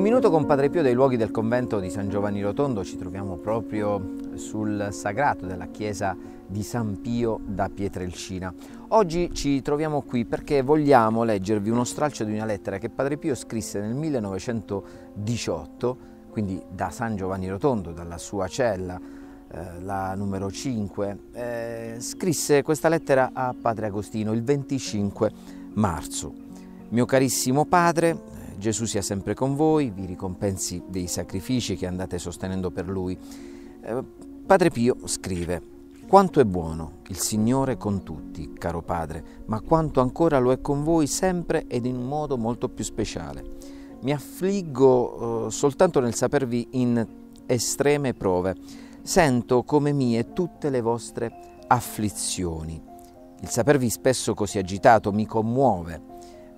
minuto con Padre Pio dei luoghi del convento di San Giovanni Rotondo ci troviamo proprio sul sagrato della chiesa di San Pio da Pietrelcina. Oggi ci troviamo qui perché vogliamo leggervi uno stralcio di una lettera che Padre Pio scrisse nel 1918, quindi da San Giovanni Rotondo, dalla sua cella, eh, la numero 5. Eh, scrisse questa lettera a Padre Agostino il 25 marzo. Mio carissimo padre, Gesù sia sempre con voi, vi ricompensi dei sacrifici che andate sostenendo per Lui. Eh, padre Pio scrive, quanto è buono il Signore con tutti, caro Padre, ma quanto ancora lo è con voi sempre ed in un modo molto più speciale. Mi affliggo eh, soltanto nel sapervi in estreme prove. Sento come mie tutte le vostre afflizioni. Il sapervi spesso così agitato mi commuove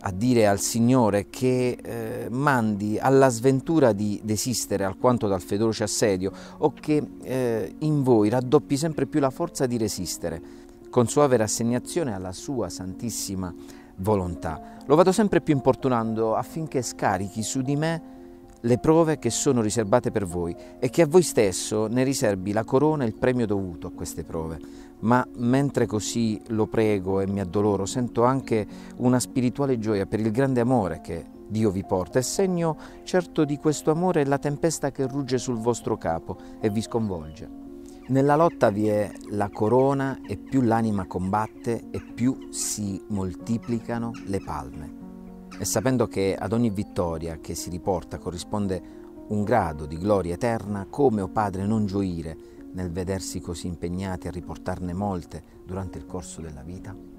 a dire al Signore che eh, mandi alla sventura di desistere alquanto dal feroce assedio o che eh, in voi raddoppi sempre più la forza di resistere con suave rassegnazione alla sua santissima volontà. Lo vado sempre più importunando affinché scarichi su di me le prove che sono riservate per voi e che a voi stesso ne riservi la corona e il premio dovuto a queste prove. Ma mentre così lo prego e mi addoloro, sento anche una spirituale gioia per il grande amore che Dio vi porta e segno certo di questo amore la tempesta che rugge sul vostro capo e vi sconvolge. Nella lotta vi è la corona e più l'anima combatte e più si moltiplicano le palme e sapendo che ad ogni vittoria che si riporta corrisponde un grado di gloria eterna, come, o oh Padre, non gioire nel vedersi così impegnati a riportarne molte durante il corso della vita?